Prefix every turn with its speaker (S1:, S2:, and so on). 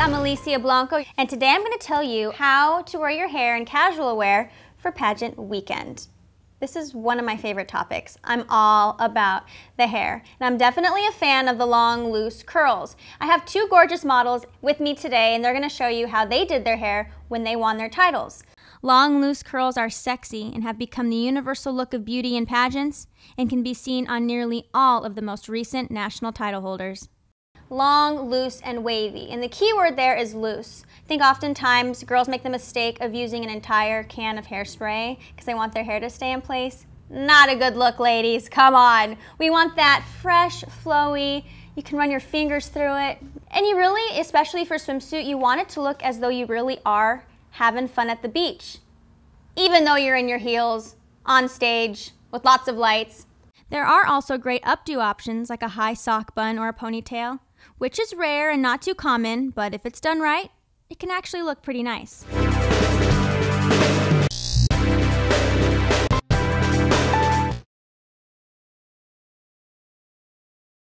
S1: I'm Alicia Blanco, and today I'm going to tell you how to wear your hair in casual wear for pageant weekend. This is one of my favorite topics. I'm all about the hair, and I'm definitely a fan of the long, loose curls. I have two gorgeous models with me today, and they're going to show you how they did their hair when they won their titles. Long, loose curls are sexy and have become the universal look of beauty in pageants and can be seen on nearly all of the most recent national title holders long, loose, and wavy. And the key word there is loose. I think oftentimes girls make the mistake of using an entire can of hairspray because they want their hair to stay in place. Not a good look, ladies. Come on. We want that fresh, flowy, you can run your fingers through it. And you really, especially for swimsuit, you want it to look as though you really are having fun at the beach. Even though you're in your heels, on stage, with lots of lights. There are also great updo options like a high sock bun or a ponytail which is rare and not too common, but if it's done right, it can actually look pretty nice.